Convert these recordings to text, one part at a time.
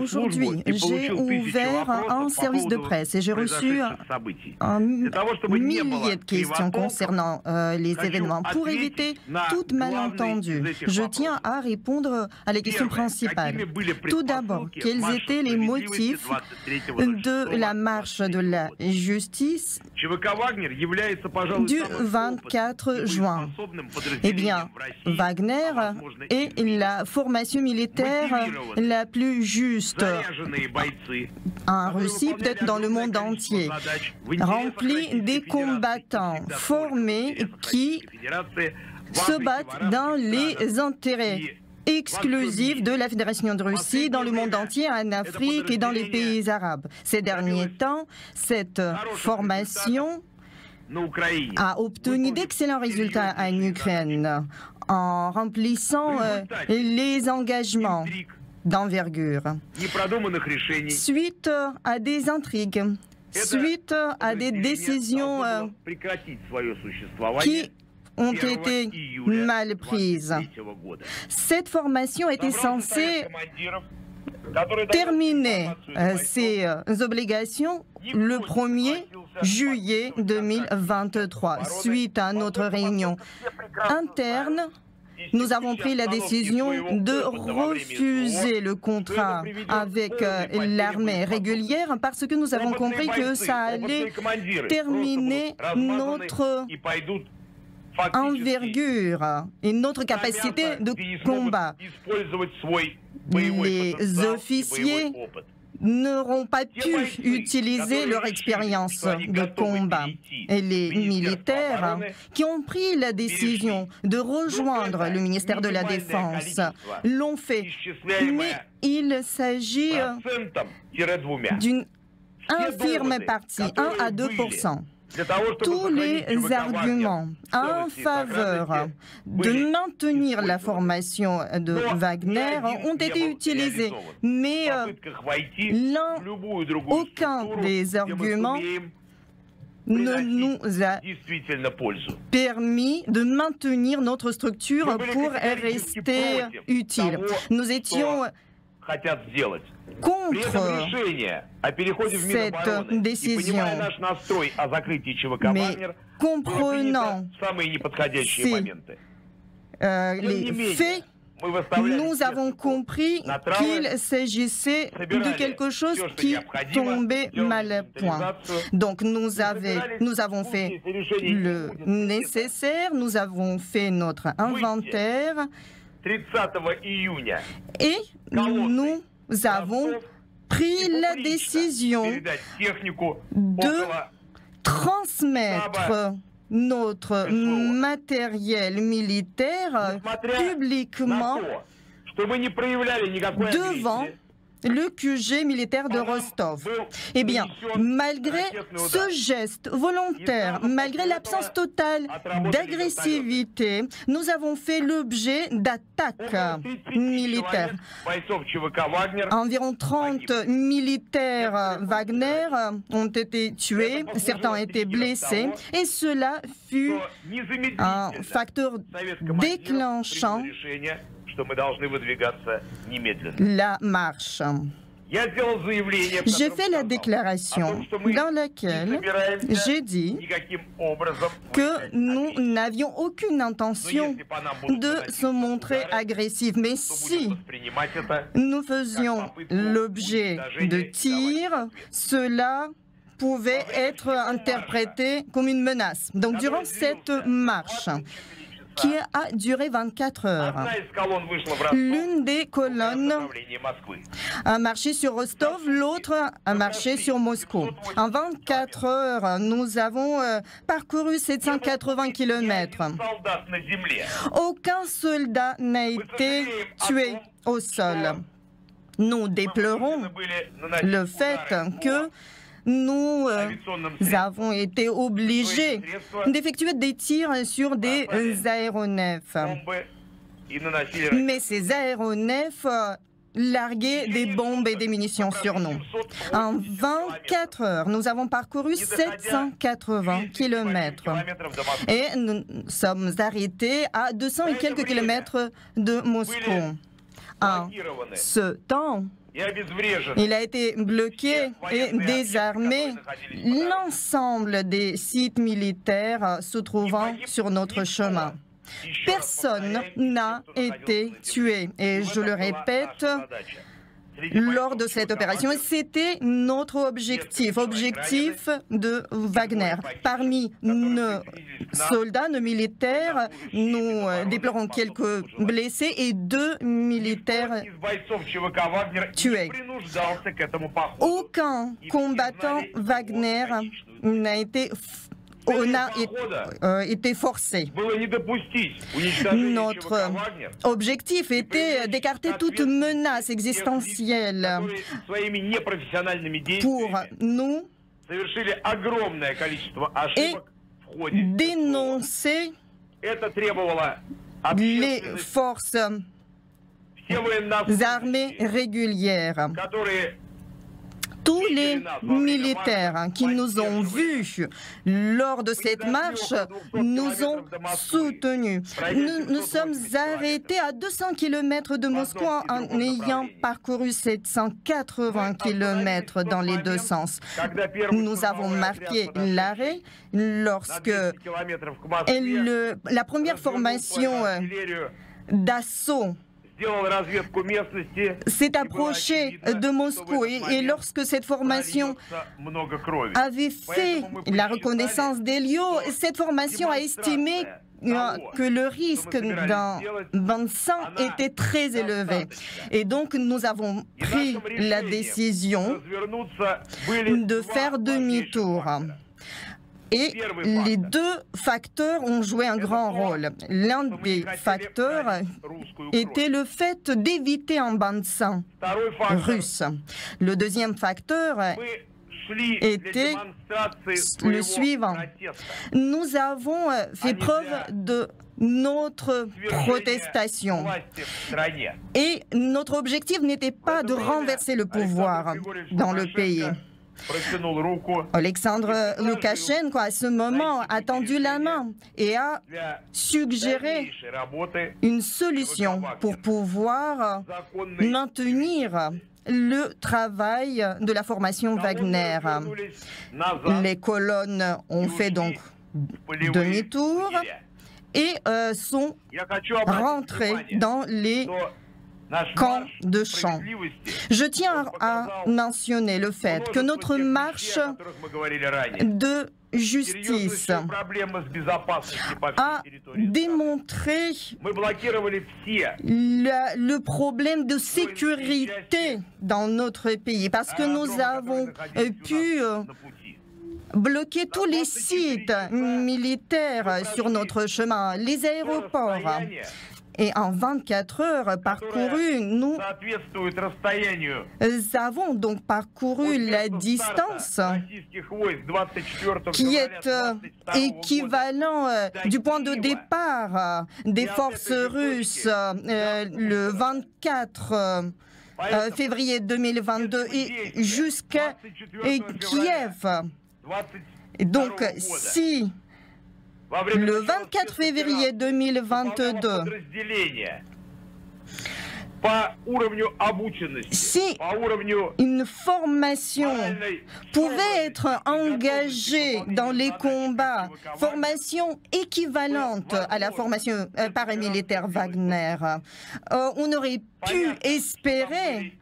Aujourd'hui, j'ai ouvert un service de presse et j'ai reçu un millier de questions concernant euh, les événements. Pour éviter tout malentendu, je tiens à répondre à la question principale. Tout d'abord, quels étaient les motifs de la marche de la justice du 24 juin. Eh bien, Wagner est la formation militaire la plus juste en Russie, peut-être dans le monde entier, remplie des combattants formés qui se battent dans les intérêts exclusifs de la Fédération de Russie dans le monde entier, en Afrique et dans les pays arabes. Ces derniers temps, cette formation a obtenu d'excellents résultats en Ukraine en remplissant euh, les engagements d'envergure. Suite à des intrigues, suite à des décisions euh, qui ont été mal prises. Cette formation était censée terminer euh, ses euh, obligations le 1er juillet 2023, suite à notre réunion interne nous avons pris la décision de refuser le contrat avec euh, l'armée régulière parce que nous avons compris que ça allait terminer notre envergure et notre capacité de combat. Les officiers n'auront pas pu utiliser leur expérience de combat. Et les militaires qui ont pris la décision de rejoindre le ministère de la Défense l'ont fait. Mais il s'agit d'une infirme partie, 1 à 2 tous les arguments en faveur de maintenir la formation de Wagner ont été utilisés, mais euh, l'un, aucun des arguments ne nous a permis de maintenir notre structure pour rester utile. Nous étions cette décision. Mais comprenant euh, les faits, nous avons compris qu'il s'agissait de quelque chose qui tombait mal à point. Donc nous, nous avons fait le nécessaire, nous avons fait notre inventaire et nous avons pris la décision de transmettre notre matériel militaire publiquement devant le QG militaire de Rostov. Eh bien, malgré ce geste volontaire, malgré l'absence totale d'agressivité, nous avons fait l'objet d'attaques militaires. Environ 30 militaires Wagner ont été tués, certains ont été blessés, et cela fut un facteur déclenchant la marche. J'ai fait la déclaration dans laquelle j'ai dit que nous n'avions aucune intention de se montrer agressifs. Mais si nous faisions l'objet de tirs, cela pouvait être interprété comme une menace. Donc durant cette marche, qui a duré 24 heures. L'une des colonnes a marché sur Rostov, l'autre a marché sur Moscou. En 24 heures, nous avons euh, parcouru 780 km. Aucun soldat n'a été tué au sol. Nous déplorons le fait que nous euh, avons été obligés d'effectuer des tirs sur des aéronefs. Mais ces aéronefs euh, larguaient des bombes et des munitions sur nous. En 24 heures, nous avons parcouru 780 kilomètres. et nous sommes arrêtés à 200 et quelques kilomètres de Moscou. En ce temps, il a été bloqué et désarmé l'ensemble des sites militaires se trouvant sur notre chemin. Personne n'a été tué. Et je le répète, lors de cette opération. C'était notre objectif, objectif de Wagner. Parmi nos soldats, nos militaires, nous euh, déplorons quelques blessés et deux militaires tués. Aucun combattant Wagner n'a été on a euh, été forcé. Notre objectif était d'écarter toute menace existentielle. pour nous et dénoncer les forces armées régulières tous les militaires qui nous ont vus lors de cette marche nous ont soutenus. Nous nous sommes arrêtés à 200 km de Moscou en ayant parcouru 780 km dans les deux sens. Nous avons marqué l'arrêt lorsque la première formation euh, d'assaut s'est approché de Moscou et, lorsque cette formation avait fait la reconnaissance des lieux, cette formation a estimé que le risque d'un bain de sang était très élevé. Et donc, nous avons pris la décision de faire demi-tour. Et les deux facteurs ont joué un grand rôle. L'un des facteurs était le fait d'éviter un bain de sang russe. Le deuxième facteur était le suivant. Nous avons fait preuve de notre protestation. Et notre objectif n'était pas de renverser le pouvoir dans le pays. Alexandre Loukachenko, à ce moment, a tendu la main et a suggéré une solution pour pouvoir maintenir le travail de la formation Wagner. Les colonnes ont fait donc demi-tour et euh, sont rentrées dans les camp de champ. Je tiens à mentionner le fait que notre marche de justice a démontré le, problème de sécurité dans notre pays. Parce que nous avons pu euh, bloquer tous les sites militaires sur notre chemin, les aéroports, et en 24 heures parcourues, nous avons donc parcouru la distance qui est euh, équivalent euh, du point de départ euh, des forces russes le 24 février 2022 et jusqu'à Kiev. Donc, si le 24 février 2022, si une formation pouvait être engagée dans les combats, formation équivalente à la formation euh, paramilitaire Wagner, euh, on aurait pu espérer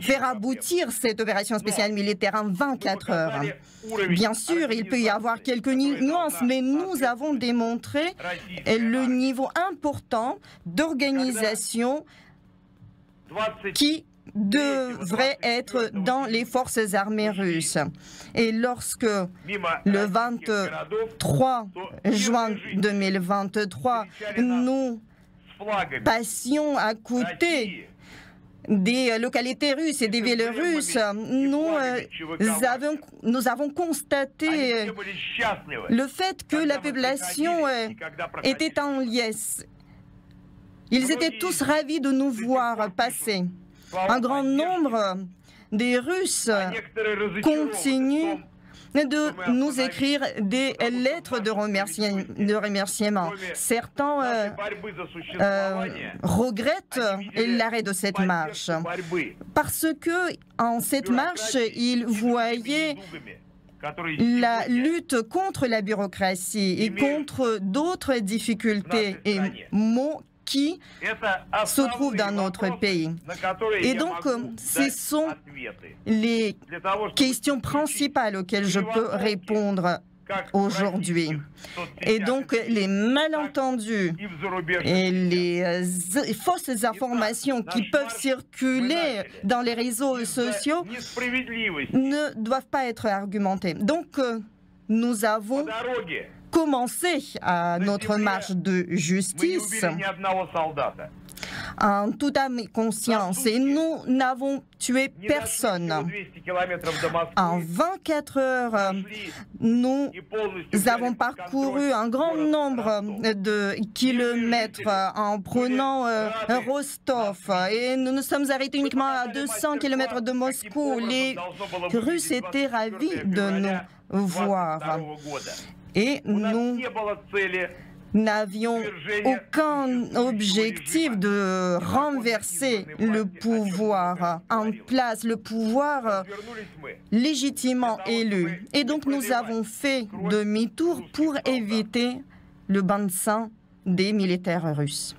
faire aboutir cette opération spéciale militaire en 24 heures. Bien sûr, il peut y avoir quelques nuances, mais nous avons démontré le niveau important d'organisation qui devrait être dans les forces armées russes. Et lorsque le 23 juin 2023, nous passions à côté des localités russes et des villes russes, nous, euh, avons, nous avons constaté le fait que la population euh, était en liesse ils étaient tous ravis de nous voir passer. Un grand nombre des Russes continuent de nous écrire des lettres de, remerciement. Certains euh, euh, regrettent l'arrêt de cette marche parce que en cette marche, ils voyaient la lutte contre la bureaucratie et contre d'autres difficultés et mots qui se trouvent dans notre pays. Et donc, ce sont les questions principales auxquelles je peux répondre aujourd'hui. Et donc, les malentendus et les euh, fausses informations qui peuvent circuler dans les réseaux sociaux ne doivent pas être argumentées. Donc, euh, nous avons commencé à notre marche de justice. En toute âme et conscience et nous n'avons tué personne. En 24 heures, nous avons parcouru un grand nombre de kilomètres en prenant euh, Rostov. Et nous nous sommes arrêtés uniquement à 200 kilomètres de Moscou. Les Russes étaient ravis de nous voir et nous n'avions aucun objectif de renverser le pouvoir en place, le pouvoir légitimement élu. Et donc nous avons fait demi-tour pour éviter le bain de sang des militaires russes.